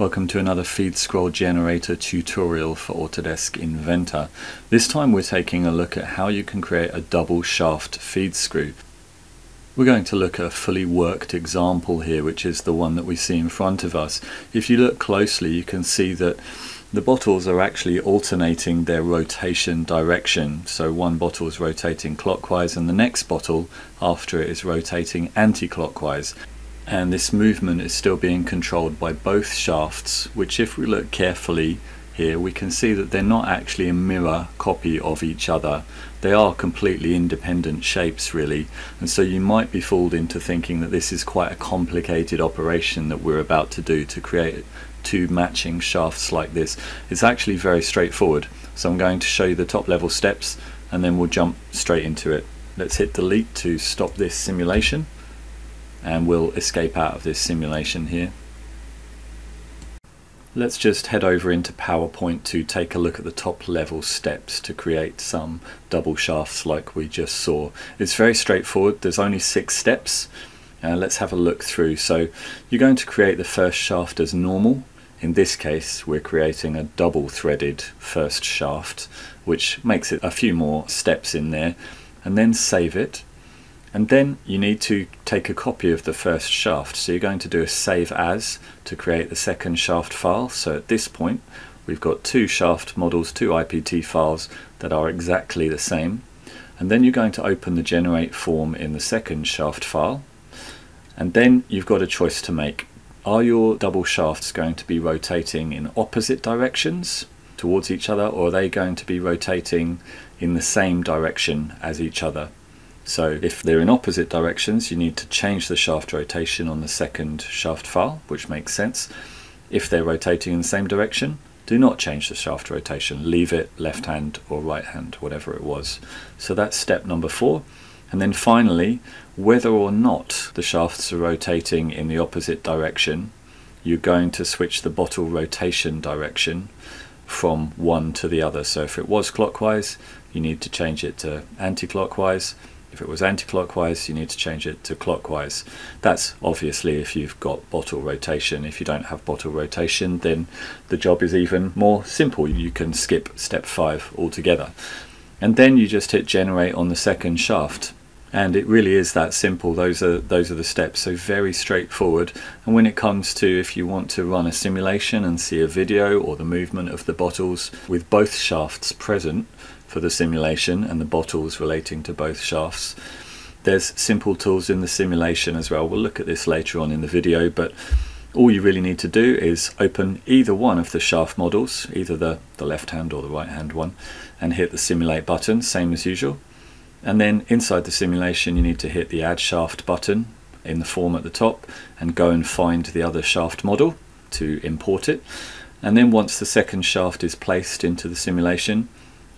Welcome to another feed scroll generator tutorial for Autodesk Inventor. This time we're taking a look at how you can create a double shaft feed screw. We're going to look at a fully worked example here which is the one that we see in front of us. If you look closely you can see that the bottles are actually alternating their rotation direction. So one bottle is rotating clockwise and the next bottle after it is rotating anti-clockwise and this movement is still being controlled by both shafts which if we look carefully here we can see that they're not actually a mirror copy of each other. They are completely independent shapes really. And so you might be fooled into thinking that this is quite a complicated operation that we're about to do to create two matching shafts like this. It's actually very straightforward. So I'm going to show you the top level steps and then we'll jump straight into it. Let's hit delete to stop this simulation and we'll escape out of this simulation here. Let's just head over into PowerPoint to take a look at the top level steps to create some double shafts like we just saw. It's very straightforward, there's only six steps. Uh, let's have a look through. So you're going to create the first shaft as normal. In this case we're creating a double threaded first shaft which makes it a few more steps in there and then save it and then you need to take a copy of the first shaft. So you're going to do a save as to create the second shaft file. So at this point, we've got two shaft models, two IPT files that are exactly the same. And then you're going to open the generate form in the second shaft file. And then you've got a choice to make. Are your double shafts going to be rotating in opposite directions towards each other or are they going to be rotating in the same direction as each other? So if they're in opposite directions, you need to change the shaft rotation on the second shaft file, which makes sense. If they're rotating in the same direction, do not change the shaft rotation. Leave it left hand or right hand, whatever it was. So that's step number four. And then finally, whether or not the shafts are rotating in the opposite direction, you're going to switch the bottle rotation direction from one to the other. So if it was clockwise, you need to change it to anti-clockwise. If it was anti-clockwise, you need to change it to clockwise. That's obviously if you've got bottle rotation. If you don't have bottle rotation, then the job is even more simple. You can skip step five altogether. And then you just hit generate on the second shaft. And it really is that simple. Those are those are the steps. So very straightforward. And when it comes to if you want to run a simulation and see a video or the movement of the bottles with both shafts present, for the simulation and the bottles relating to both shafts. There's simple tools in the simulation as well. We'll look at this later on in the video, but all you really need to do is open either one of the shaft models, either the, the left hand or the right hand one, and hit the simulate button, same as usual. And then inside the simulation you need to hit the add shaft button in the form at the top and go and find the other shaft model to import it. And then once the second shaft is placed into the simulation,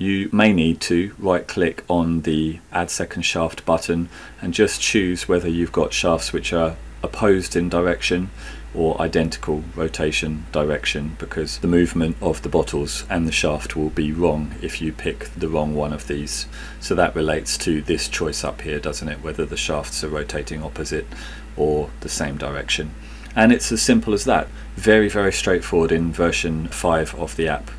you may need to right click on the add second shaft button and just choose whether you've got shafts which are opposed in direction or identical rotation direction because the movement of the bottles and the shaft will be wrong if you pick the wrong one of these. So that relates to this choice up here, doesn't it? Whether the shafts are rotating opposite or the same direction. And it's as simple as that. Very, very straightforward in version 5 of the app.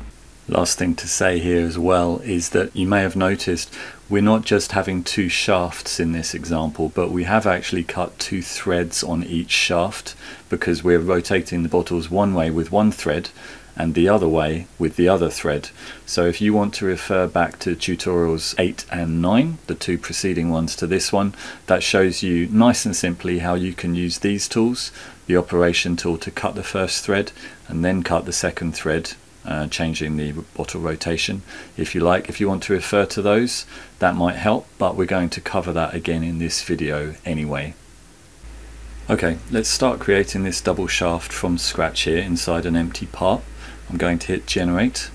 Last thing to say here as well is that you may have noticed we're not just having two shafts in this example, but we have actually cut two threads on each shaft because we're rotating the bottles one way with one thread and the other way with the other thread. So if you want to refer back to tutorials 8 and 9, the two preceding ones to this one, that shows you nice and simply how you can use these tools, the operation tool to cut the first thread and then cut the second thread uh, changing the bottle rotation if you like. If you want to refer to those, that might help, but we're going to cover that again in this video anyway. Okay, let's start creating this double shaft from scratch here inside an empty part. I'm going to hit generate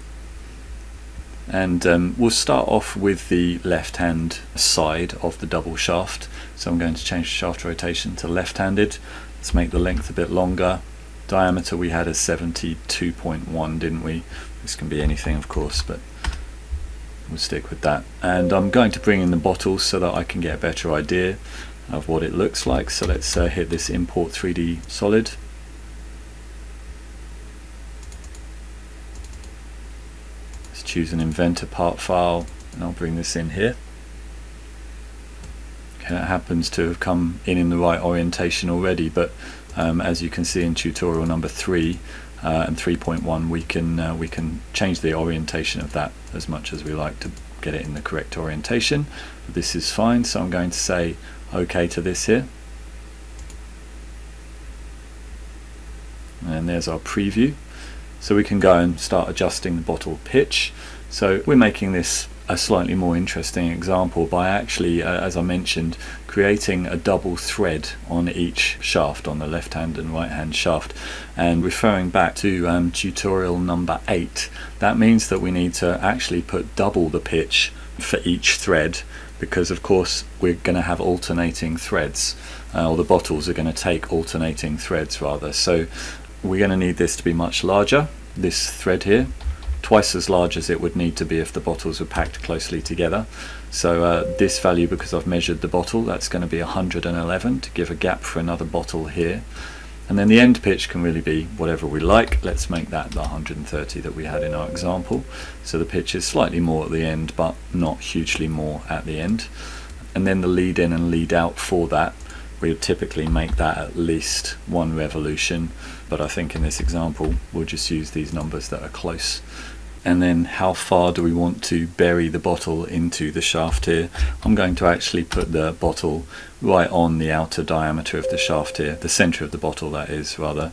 and um, we'll start off with the left hand side of the double shaft so I'm going to change the shaft rotation to left-handed let's make the length a bit longer diameter we had is 72.1 didn't we? This can be anything of course but we'll stick with that. And I'm going to bring in the bottle so that I can get a better idea of what it looks like. So let's uh, hit this import 3d solid. Let's choose an inventor part file and I'll bring this in here. Okay, it happens to have come in in the right orientation already but um, as you can see in tutorial number 3 uh, and 3.1 we can uh, we can change the orientation of that as much as we like to get it in the correct orientation. This is fine so I'm going to say OK to this here. And there's our preview. So we can go and start adjusting the bottle pitch. So we're making this a slightly more interesting example by actually, uh, as I mentioned, creating a double thread on each shaft, on the left hand and right hand shaft. And referring back to um, tutorial number 8, that means that we need to actually put double the pitch for each thread because of course we're going to have alternating threads uh, or the bottles are going to take alternating threads rather so we're going to need this to be much larger this thread here twice as large as it would need to be if the bottles were packed closely together. So uh, this value, because I've measured the bottle, that's going to be 111 to give a gap for another bottle here. And then the end pitch can really be whatever we like. Let's make that the 130 that we had in our example. So the pitch is slightly more at the end, but not hugely more at the end. And then the lead in and lead out for that, we would typically make that at least one revolution. But I think in this example, we'll just use these numbers that are close and then how far do we want to bury the bottle into the shaft here. I'm going to actually put the bottle right on the outer diameter of the shaft here, the center of the bottle that is rather,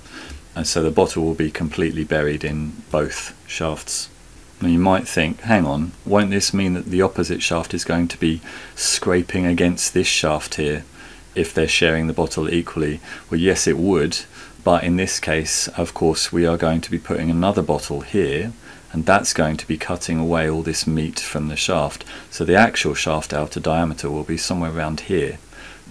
and so the bottle will be completely buried in both shafts. Now you might think, hang on, won't this mean that the opposite shaft is going to be scraping against this shaft here if they're sharing the bottle equally? Well yes it would, but in this case of course we are going to be putting another bottle here and that's going to be cutting away all this meat from the shaft. So the actual shaft outer diameter will be somewhere around here.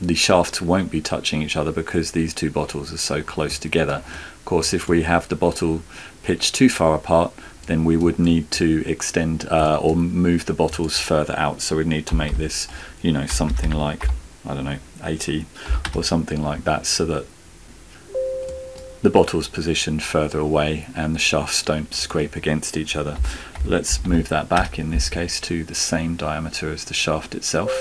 The shafts won't be touching each other because these two bottles are so close together. Of course, if we have the bottle pitched too far apart, then we would need to extend uh, or move the bottles further out. So we'd need to make this, you know, something like, I don't know, 80 or something like that so that the bottle's positioned further away and the shafts don't scrape against each other. Let's move that back in this case to the same diameter as the shaft itself.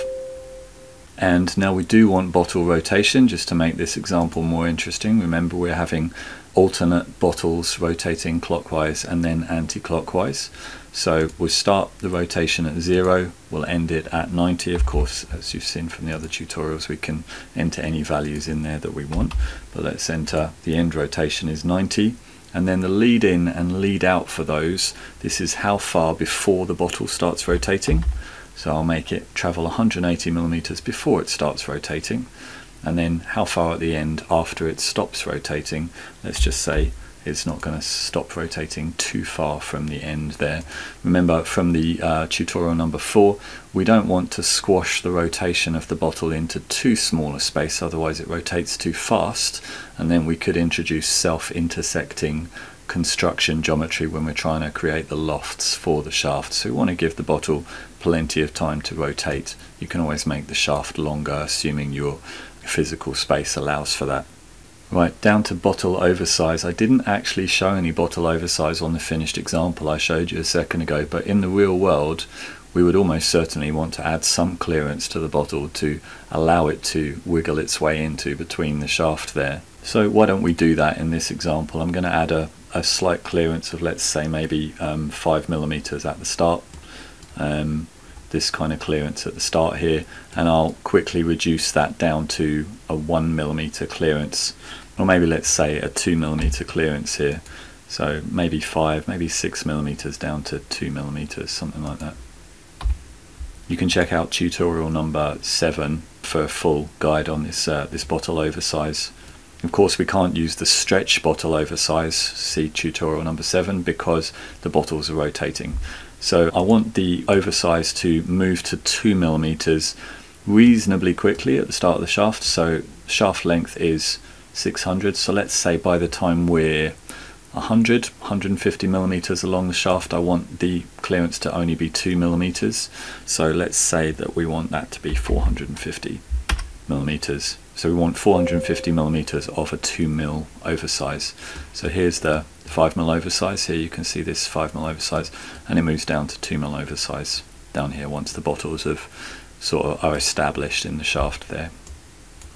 And now we do want bottle rotation just to make this example more interesting. Remember we're having alternate bottles rotating clockwise and then anti-clockwise. So we'll start the rotation at zero, we'll end it at 90. Of course, as you've seen from the other tutorials, we can enter any values in there that we want. But let's enter the end rotation is 90. And then the lead in and lead out for those, this is how far before the bottle starts rotating. So I'll make it travel 180 millimeters before it starts rotating. And then how far at the end after it stops rotating. Let's just say it's not going to stop rotating too far from the end there. Remember from the uh, tutorial number four, we don't want to squash the rotation of the bottle into too small a space, otherwise it rotates too fast, and then we could introduce self-intersecting construction geometry when we're trying to create the lofts for the shaft. So we want to give the bottle plenty of time to rotate. You can always make the shaft longer, assuming your physical space allows for that. Right, down to bottle oversize. I didn't actually show any bottle oversize on the finished example I showed you a second ago, but in the real world, we would almost certainly want to add some clearance to the bottle to allow it to wiggle its way into between the shaft there. So why don't we do that in this example? I'm going to add a, a slight clearance of let's say maybe um, 5 millimeters at the start. Um, this kind of clearance at the start here and I'll quickly reduce that down to a 1 millimeter clearance or maybe let's say a 2 millimeter clearance here. So maybe 5 maybe 6 millimeters down to 2 millimeters something like that. You can check out tutorial number 7 for a full guide on this uh, this bottle oversize. Of course we can't use the stretch bottle oversize see tutorial number 7 because the bottles are rotating. So I want the oversize to move to 2 millimeters reasonably quickly at the start of the shaft. So shaft length is 600 so let's say by the time we're 100 150 millimeters along the shaft I want the clearance to only be 2 millimeters so let's say that we want that to be 450 millimeters So we want 450 millimeters of a 2 mil oversize. So here's the 5 mil oversize. Here you can see this 5 mil oversize, and it moves down to 2 mil oversize down here once the bottles have sort of are established in the shaft there.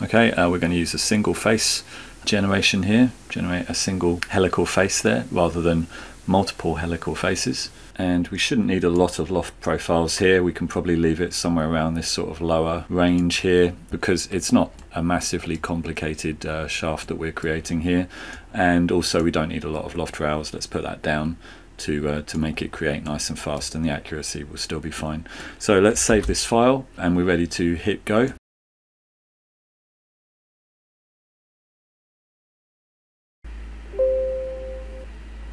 Okay, uh, we're going to use a single face generation here, generate a single helical face there rather than multiple helical faces. And we shouldn't need a lot of loft profiles here. We can probably leave it somewhere around this sort of lower range here because it's not a massively complicated uh, shaft that we're creating here. And also we don't need a lot of loft rails. Let's put that down to, uh, to make it create nice and fast and the accuracy will still be fine. So let's save this file and we're ready to hit go.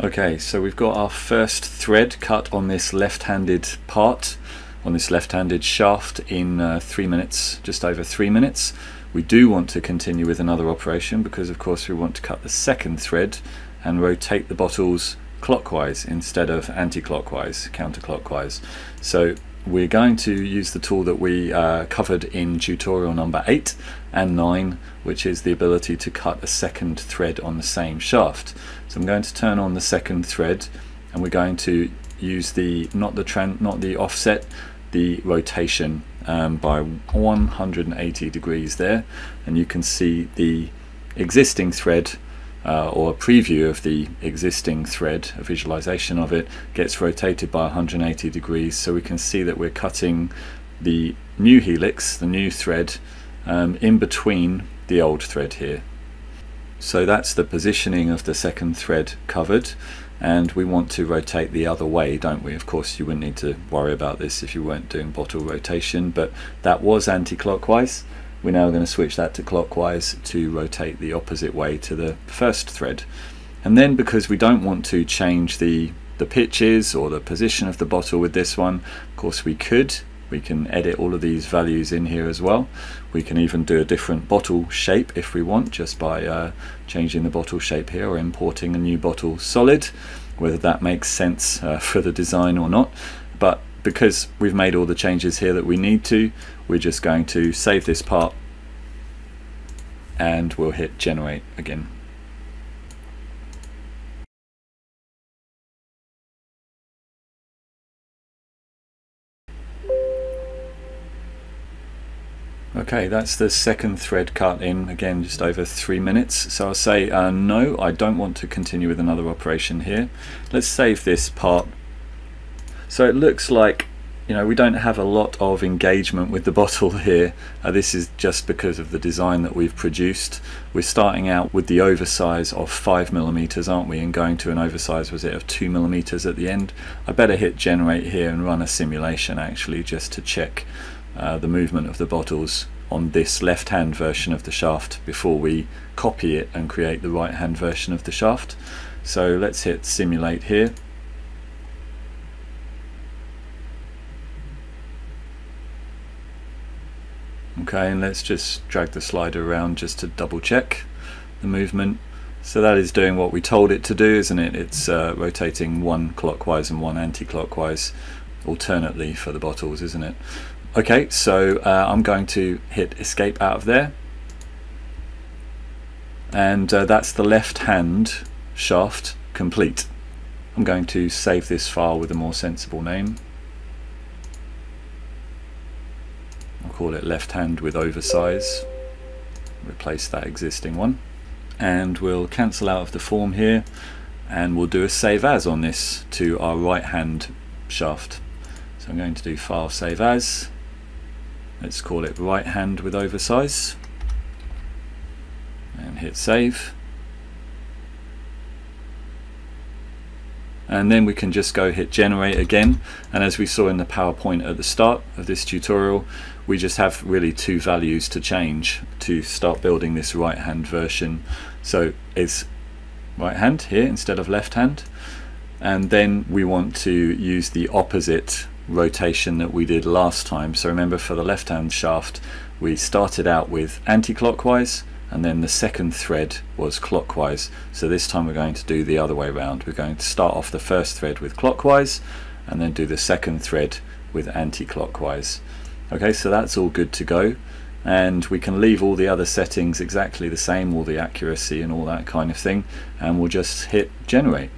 Okay, so we've got our first thread cut on this left-handed part, on this left-handed shaft in uh, three minutes, just over three minutes. We do want to continue with another operation because of course we want to cut the second thread and rotate the bottles clockwise instead of anti-clockwise, counterclockwise. So we're going to use the tool that we uh, covered in tutorial number 8 and 9 which is the ability to cut a second thread on the same shaft. So I'm going to turn on the second thread and we're going to use the not the trend not the offset the rotation um, by 180 degrees there and you can see the existing thread uh, or a preview of the existing thread, a visualization of it, gets rotated by 180 degrees so we can see that we're cutting the new helix, the new thread, um, in between the old thread here. So that's the positioning of the second thread covered and we want to rotate the other way don't we of course you wouldn't need to worry about this if you weren't doing bottle rotation but that was anti-clockwise we're now going to switch that to clockwise to rotate the opposite way to the first thread. And then because we don't want to change the, the pitches or the position of the bottle with this one, of course we could. We can edit all of these values in here as well. We can even do a different bottle shape if we want, just by uh, changing the bottle shape here or importing a new bottle solid, whether that makes sense uh, for the design or not. But because we've made all the changes here that we need to, we're just going to save this part and we'll hit generate again. Okay, that's the second thread cut in, again just over three minutes. So I'll say uh, no, I don't want to continue with another operation here. Let's save this part so it looks like you know we don't have a lot of engagement with the bottle here. Uh, this is just because of the design that we've produced. We're starting out with the oversize of five millimeters aren't we? And going to an oversize was it of two millimeters at the end? I better hit generate here and run a simulation actually just to check uh, the movement of the bottles on this left hand version of the shaft before we copy it and create the right hand version of the shaft. So let's hit simulate here okay and let's just drag the slider around just to double check the movement. So that is doing what we told it to do isn't it? It's uh, rotating one clockwise and one anti-clockwise alternately for the bottles isn't it? Okay so uh, I'm going to hit escape out of there. And uh, that's the left hand shaft complete. I'm going to save this file with a more sensible name call it left hand with oversize. Replace that existing one. And we'll cancel out of the form here and we'll do a save as on this to our right hand shaft. So I'm going to do file save as. Let's call it right hand with oversize. And hit save. And then we can just go hit generate again. And as we saw in the PowerPoint at the start of this tutorial we just have really two values to change to start building this right hand version. So it's right hand here instead of left hand. And then we want to use the opposite rotation that we did last time. So remember for the left hand shaft we started out with anti-clockwise and then the second thread was clockwise. So this time we're going to do the other way around. We're going to start off the first thread with clockwise and then do the second thread with anti-clockwise okay so that's all good to go. And we can leave all the other settings exactly the same all the accuracy and all that kind of thing and we'll just hit generate.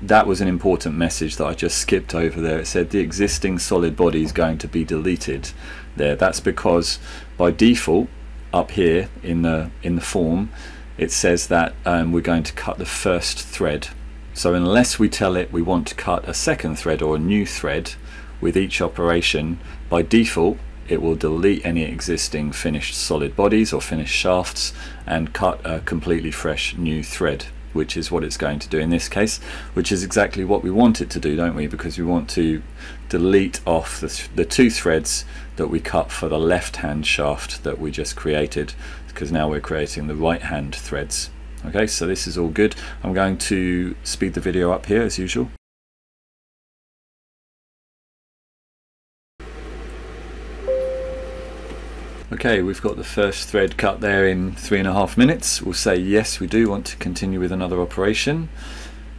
That was an important message that I just skipped over there. It said the existing solid body is going to be deleted there. That's because by default up here in the in the form it says that um, we're going to cut the first thread. So unless we tell it we want to cut a second thread or a new thread with each operation by default it will delete any existing finished solid bodies or finished shafts and cut a completely fresh new thread which is what it's going to do in this case which is exactly what we want it to do don't we? Because we want to delete off the, th the two threads that we cut for the left hand shaft that we just created because now we're creating the right hand threads. Okay so this is all good. I'm going to speed the video up here as usual Okay, we've got the first thread cut there in three and a half minutes. We'll say yes, we do want to continue with another operation.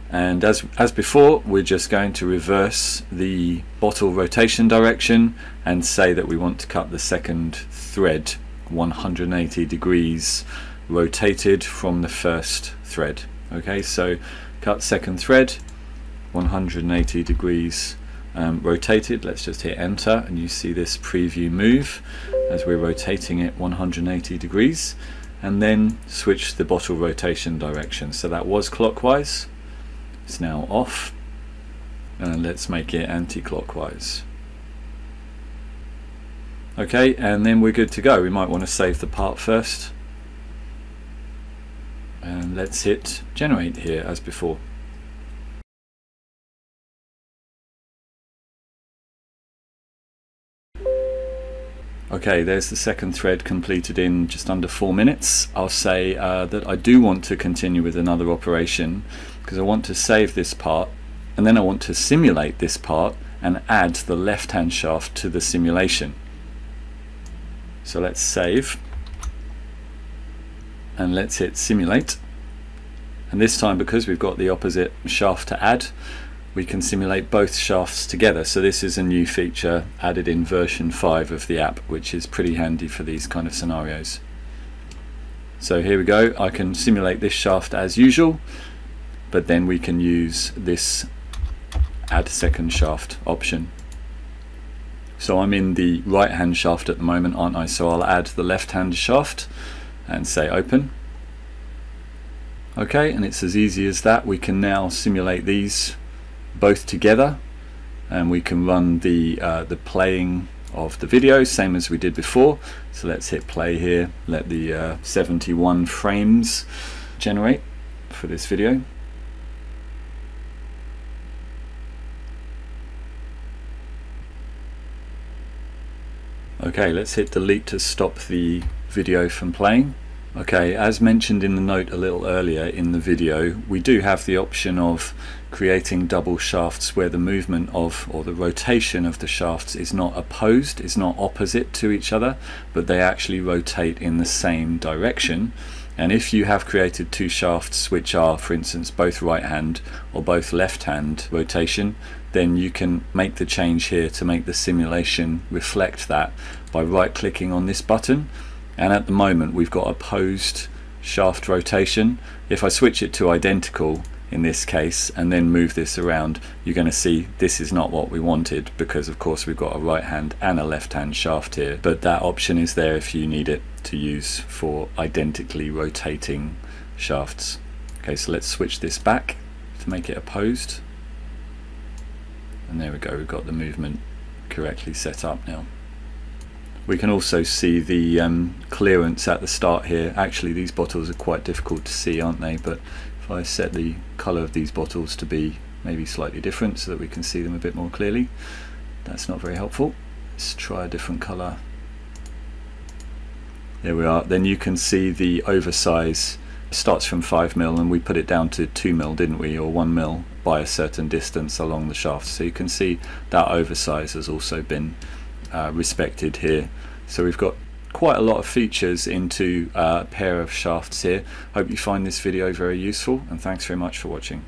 And as, as before, we're just going to reverse the bottle rotation direction and say that we want to cut the second thread 180 degrees rotated from the first thread. Okay, so cut second thread 180 degrees um, rotated. Let's just hit enter and you see this preview move as we're rotating it 180 degrees and then switch the bottle rotation direction. So that was clockwise, it's now off and let's make it anti-clockwise. Okay, and then we're good to go. We might want to save the part first. And let's hit generate here as before. Okay, there's the second thread completed in just under four minutes. I'll say uh, that I do want to continue with another operation because I want to save this part and then I want to simulate this part and add the left hand shaft to the simulation. So let's save and let's hit simulate and this time because we've got the opposite shaft to add we can simulate both shafts together. So this is a new feature added in version 5 of the app, which is pretty handy for these kind of scenarios. So here we go, I can simulate this shaft as usual, but then we can use this add second shaft option. So I'm in the right hand shaft at the moment, aren't I? So I'll add the left hand shaft and say open. Okay, and it's as easy as that. We can now simulate these both together and we can run the uh, the playing of the video same as we did before. So let's hit play here. Let the uh, 71 frames generate for this video. Okay let's hit delete to stop the video from playing Okay, as mentioned in the note a little earlier in the video, we do have the option of creating double shafts where the movement of, or the rotation of the shafts is not opposed, is not opposite to each other, but they actually rotate in the same direction. And if you have created two shafts which are, for instance, both right hand or both left hand rotation, then you can make the change here to make the simulation reflect that by right clicking on this button and at the moment we've got opposed shaft rotation. If I switch it to identical in this case and then move this around you're going to see this is not what we wanted because of course we've got a right hand and a left hand shaft here. But that option is there if you need it to use for identically rotating shafts. Okay so let's switch this back to make it opposed and there we go we've got the movement correctly set up now we can also see the um, clearance at the start here. Actually these bottles are quite difficult to see aren't they but if I set the colour of these bottles to be maybe slightly different so that we can see them a bit more clearly that's not very helpful. Let's try a different colour. There we are. Then you can see the oversize starts from 5 mil and we put it down to 2 mil didn't we or 1 mil by a certain distance along the shaft so you can see that oversize has also been uh, respected here. So we've got quite a lot of features into uh, a pair of shafts here. Hope you find this video very useful and thanks very much for watching.